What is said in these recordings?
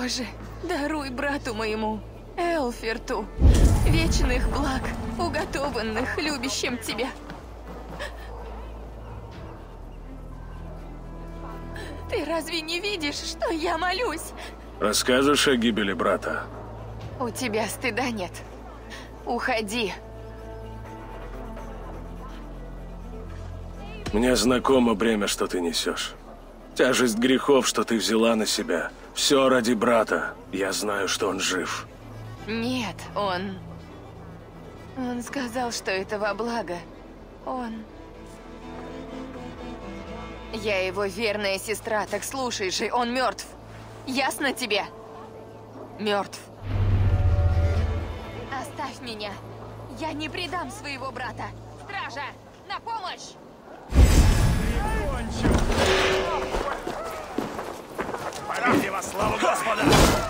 Боже, даруй брату моему, Элферту, вечных благ, уготованных любящим тебя. Ты разве не видишь, что я молюсь? Расскажешь о гибели брата? У тебя стыда нет. Уходи. Мне знакомо бремя, что ты несешь. Тяжесть грехов, что ты взяла на себя. Все ради брата. Я знаю, что он жив. Нет, он... Он сказал, что это во благо. Он... Я его верная сестра, так слушай же, он мертв. Ясно тебе? Мертв. Оставь меня. Я не предам своего брата. Стража, на помощь! Ради во славу Господа!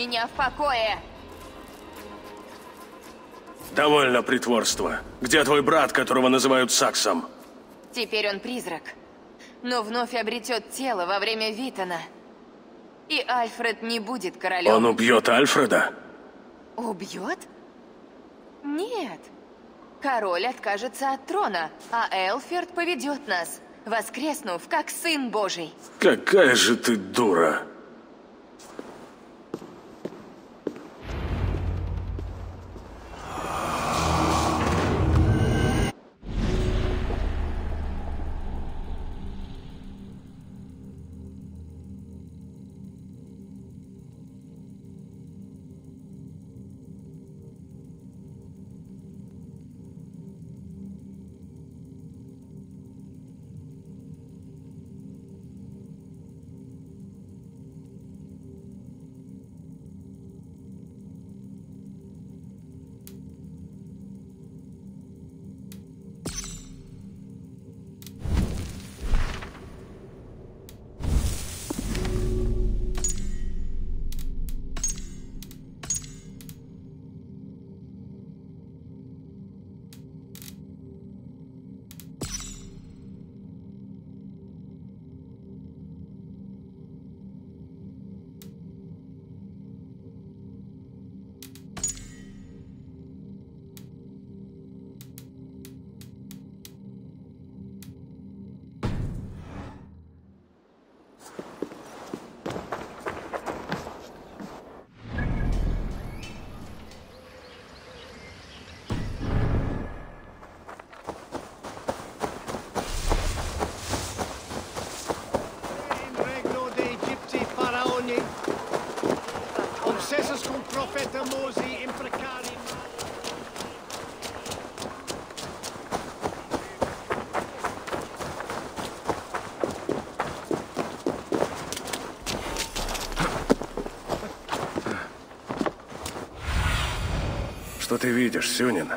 Меня в покое! Довольно притворства. Где твой брат, которого называют Саксом? Теперь он призрак, но вновь обретет тело во время Витона. И Альфред не будет королем. Он убьет Альфреда? Убьет? Нет. Король откажется от трона, а Элферд поведет нас, воскреснув как сын Божий. Какая же ты дура. Что ты видишь, Сюнин?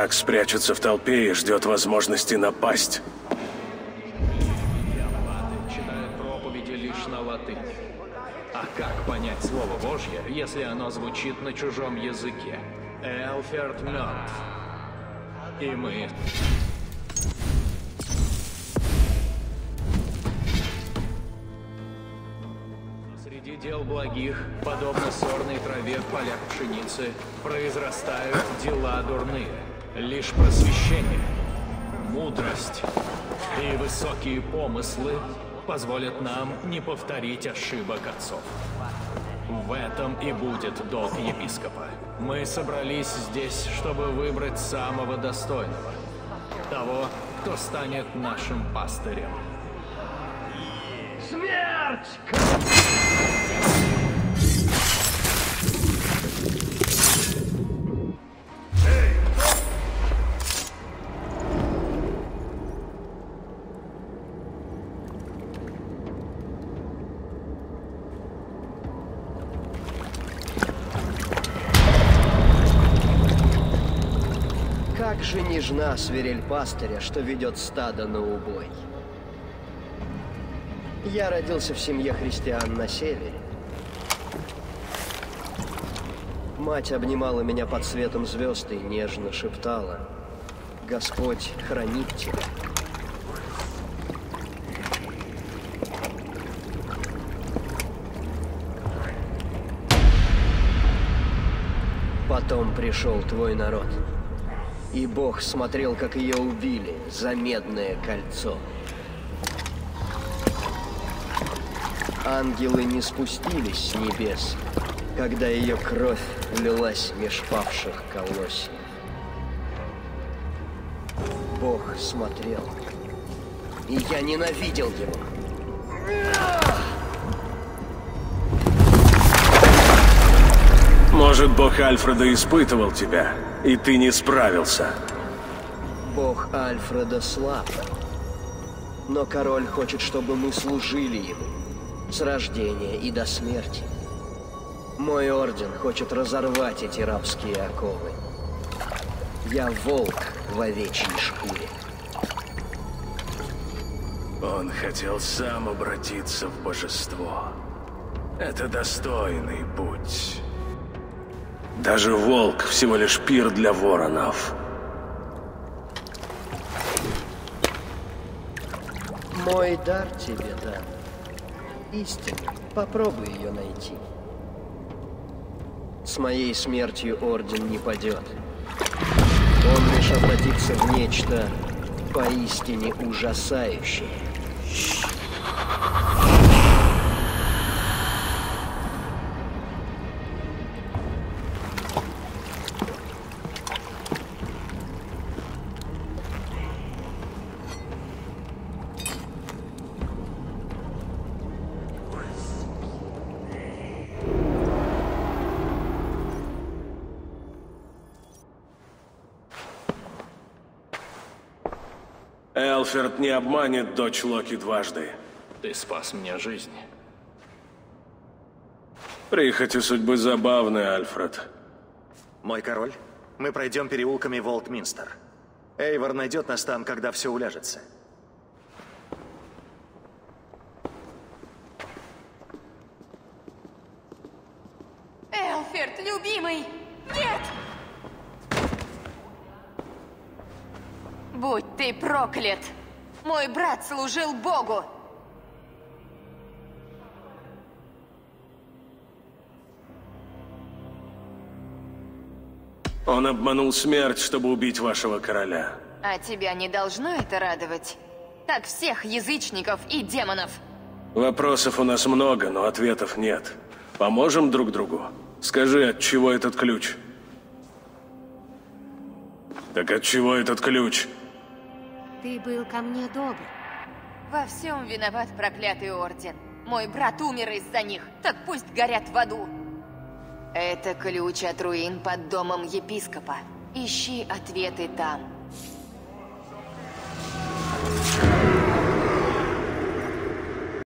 Сакс прячется в толпе и ждет возможности напасть. Читают проповеди лишь на латыни. А как понять Слово Божье, если оно звучит на чужом языке? Элферд мертв. И мы... Среди дел благих, подобно сорной траве в полях пшеницы, произрастают дела дурные. Лишь просвещение, мудрость и высокие помыслы позволят нам не повторить ошибок отцов. В этом и будет долг епископа. Мы собрались здесь, чтобы выбрать самого достойного. Того, кто станет нашим пастырем. Как же нежна свирель пастыря, что ведет стадо на убой. Я родился в семье христиан на севере. Мать обнимала меня под светом звезд и нежно шептала. Господь хранит тебя. Потом пришел твой народ. И Бог смотрел, как ее убили за медное кольцо. Ангелы не спустились с небес, когда ее кровь влилась меж павших колосьев. Бог смотрел, и я ненавидел его. Может, бог Альфреда испытывал тебя, и ты не справился. Бог Альфреда слаб, но король хочет, чтобы мы служили ему с рождения и до смерти. Мой орден хочет разорвать эти рабские оковы. Я волк в овечьей шкуре. Он хотел сам обратиться в божество. Это достойный путь. Даже волк всего лишь пир для воронов. Мой дар тебе дан. Истина. Попробуй ее найти. С моей смертью Орден не падет. Он лишь обратится в нечто поистине ужасающее. Элферт не обманет дочь Локи дважды. Ты спас мне жизнь. Прихоти судьбы забавны, Альфред. Мой король, мы пройдем переулками Волкминстер. Эйвор найдет нас там, когда все уляжется. Элферт, любимый! Нет! Будь ты проклят! Мой брат служил Богу! Он обманул смерть, чтобы убить вашего короля. А тебя не должно это радовать? Так всех язычников и демонов! Вопросов у нас много, но ответов нет. Поможем друг другу? Скажи, от чего этот ключ? Так от чего этот ключ? Ты был ко мне добр. Во всем виноват проклятый орден. Мой брат умер из-за них, так пусть горят в аду. Это ключ от руин под домом епископа. Ищи ответы там.